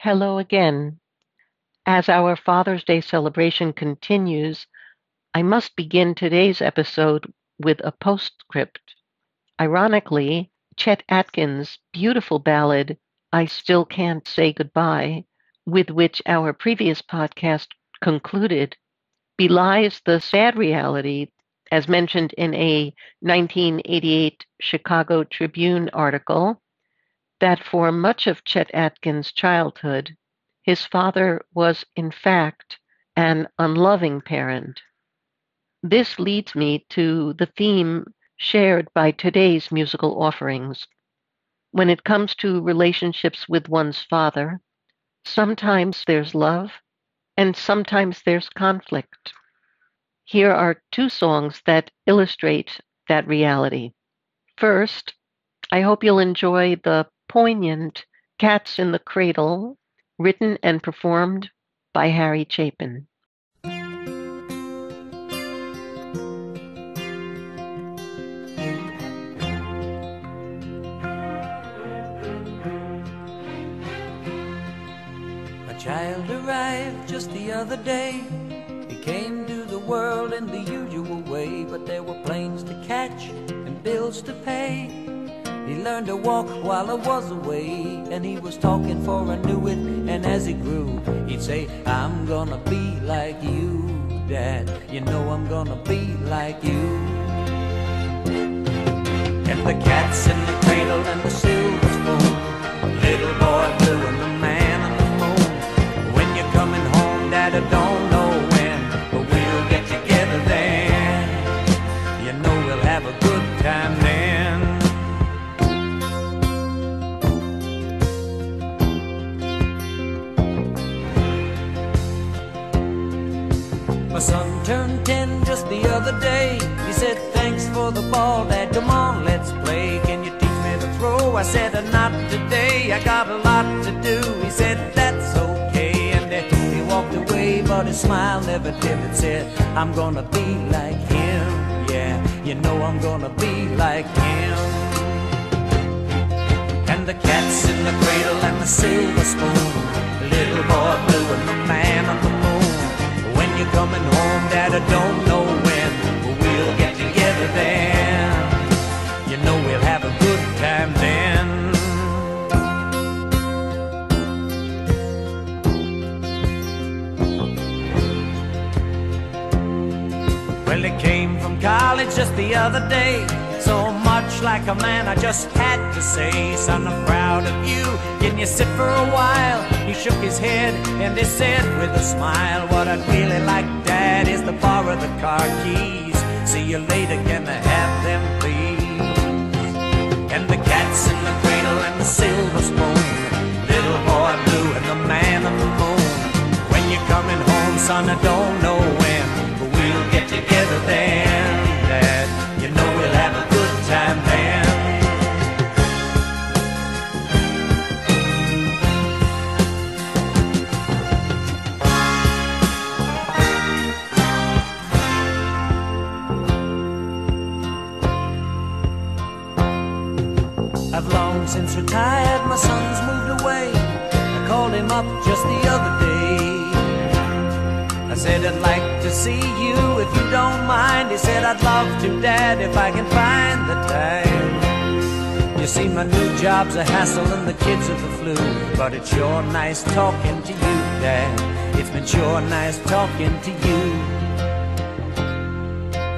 Hello again. As our Father's Day celebration continues, I must begin today's episode with a postscript. Ironically, Chet Atkins' beautiful ballad, I Still Can't Say Goodbye, with which our previous podcast concluded, belies the sad reality, as mentioned in a 1988 Chicago Tribune article, that for much of Chet Atkins' childhood, his father was, in fact, an unloving parent. This leads me to the theme shared by today's musical offerings. When it comes to relationships with one's father, sometimes there's love and sometimes there's conflict. Here are two songs that illustrate that reality. First, I hope you'll enjoy the poignant Cats in the Cradle, written and performed by Harry Chapin. A child arrived just the other day. He came to the world in the usual way, but there were planes to catch and bills to pay. He learned to walk while I was away, and he was talking for I knew it. And as he grew, he'd say, I'm gonna be like you, Dad. You know I'm gonna be like you. And the cat's in the cradle and the son turned 10 just the other day. He said, Thanks for the ball, Dad. Come on, let's play. Can you teach me to throw? I said, "Uh, Not today. I got a lot to do. He said, That's okay. And then he walked away, but his smile never dimmed. It said, I'm gonna be like him. Yeah, you know I'm gonna be like him. And the cat's in the cradle and the silver spoon. Little boy blue and the coming home, Dad, I don't know when, but we'll get together then. You know we'll have a good time then. Well, he came from college just the other day. So much like a man, I just had to say, Son, I'm proud of you. Can you sit for a while? Shook his head and he said with a smile, What I'd really like, Dad, is to borrow the car keys. See you later, can I have them, please? And the cat's in the cradle and the silver spoon. Little boy blue and the man on the moon. When you're coming home, son, I don't I've long since retired, my son's moved away. I called him up just the other day. I said, I'd like to see you if you don't mind. He said, I'd love to, Dad, if I can find the time. You see, my new job's a hassle and the kids are the flu. But it's sure nice talking to you, Dad. It's been sure nice talking to you.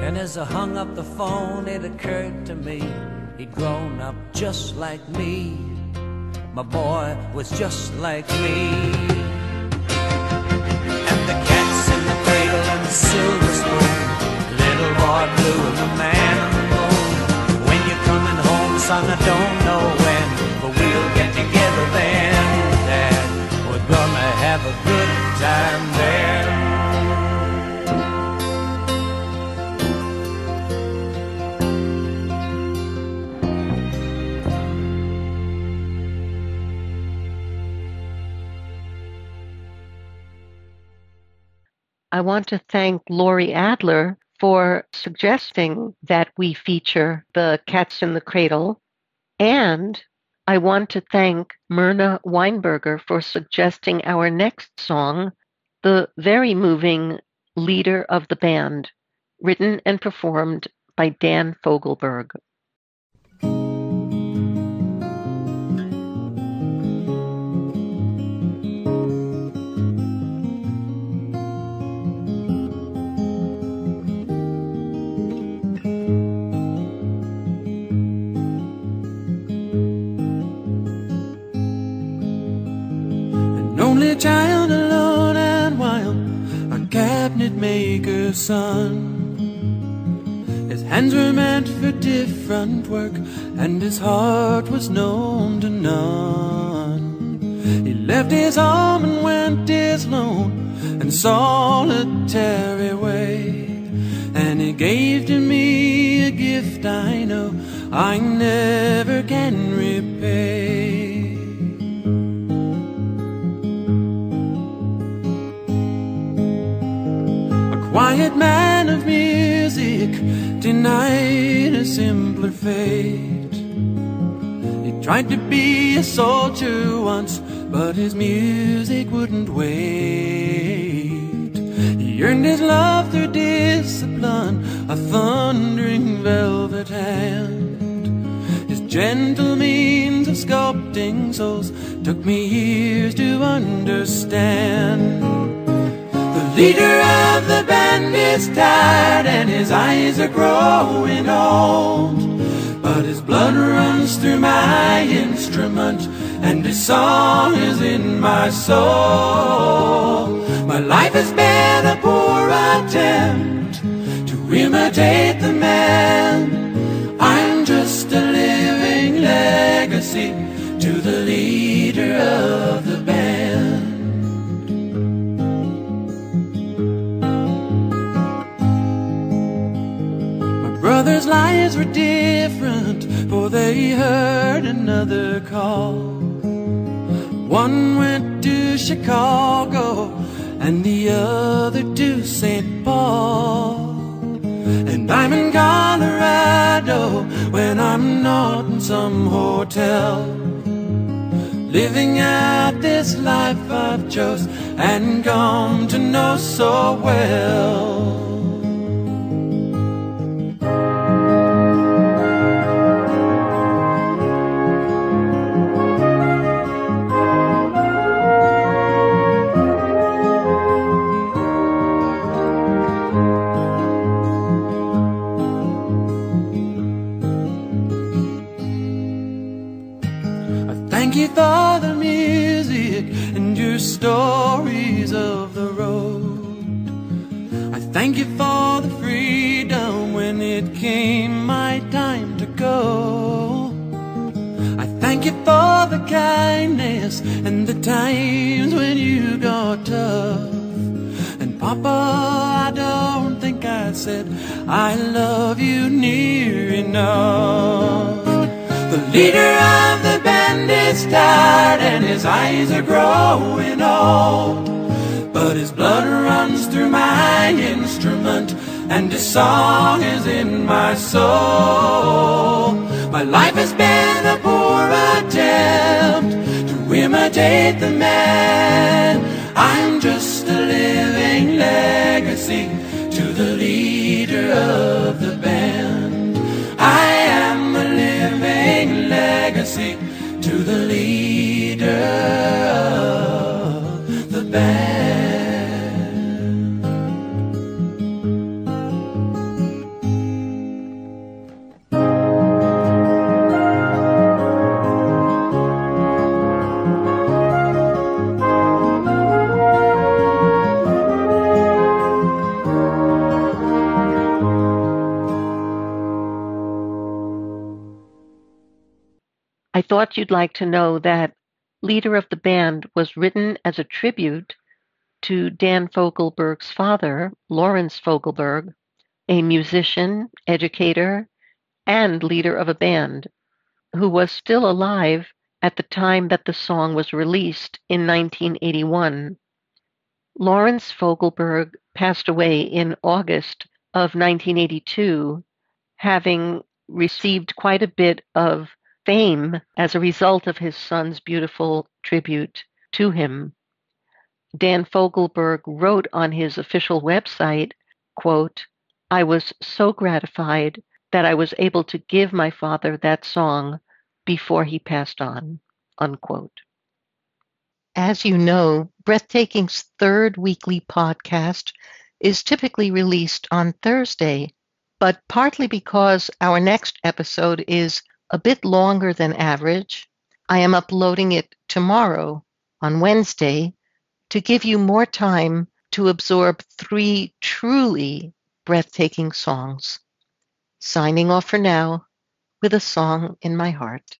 And as I hung up the phone, it occurred to me he'd grown up just like me. My boy was just like me. And the cat's in the cradle and the silver spoon. Little boy blue and the man on the moon. When you're coming home, son, I don't I want to thank Lori Adler for suggesting that we feature the Cats in the Cradle and I want to thank Myrna Weinberger for suggesting our next song, the very moving Leader of the Band, written and performed by Dan Fogelberg. Child alone and wild, a cabinet maker's son. His hands were meant for different work, and his heart was known to none. He left his home and went his lone and solitary way, and he gave to me a gift I know I never can repay. Quiet man of music denied a simpler fate. He tried to be a soldier once, but his music wouldn't wait. He earned his love through discipline, a thundering velvet hand. His gentle means of sculpting souls took me years to understand. Leader of the band is tired and his eyes are growing old. But his blood runs through my instrument and his song is in my soul. My life has been a poor attempt to imitate the man. I'm just a living legacy to the leader of the band. Brothers' lives were different, for they heard another call. One went to Chicago, and the other to St. Paul. And I'm in Colorado when I'm not in some hotel. Living out this life I've chose and come to know so well. Stories of the road. I thank you for the freedom when it came my time to go. I thank you for the kindness and the times when you got tough. And Papa, I don't think I said I love you near enough. The leader of the is tired and his eyes are growing old. But his blood runs through my instrument and his song is in my soul. My life has been a poor attempt to imitate the man. I'm just a living legacy to the leader of I thought you'd like to know that Leader of the Band was written as a tribute to Dan Fogelberg's father, Lawrence Fogelberg, a musician, educator, and leader of a band who was still alive at the time that the song was released in 1981. Lawrence Fogelberg passed away in August of 1982, having received quite a bit of fame as a result of his son's beautiful tribute to him. Dan Fogelberg wrote on his official website, quote, I was so gratified that I was able to give my father that song before he passed on, unquote. As you know, Breathtaking's third weekly podcast is typically released on Thursday, but partly because our next episode is a bit longer than average, I am uploading it tomorrow on Wednesday to give you more time to absorb three truly breathtaking songs. Signing off for now with a song in my heart.